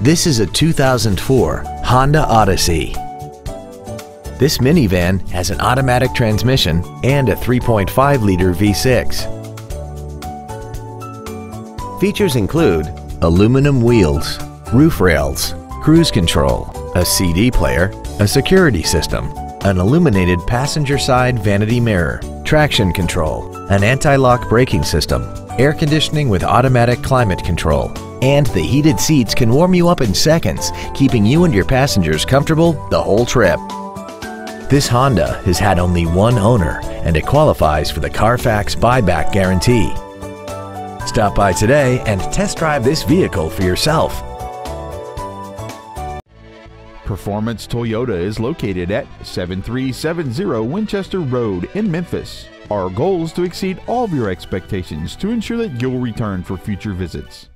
This is a 2004 Honda Odyssey. This minivan has an automatic transmission and a 3.5-liter V6. Features include aluminum wheels, roof rails, cruise control, a CD player, a security system, an illuminated passenger side vanity mirror, traction control, an anti-lock braking system, air conditioning with automatic climate control, and the heated seats can warm you up in seconds, keeping you and your passengers comfortable the whole trip. This Honda has had only one owner and it qualifies for the Carfax buyback guarantee. Stop by today and test drive this vehicle for yourself. Performance Toyota is located at 7370 Winchester Road in Memphis. Our goal is to exceed all of your expectations to ensure that you'll return for future visits.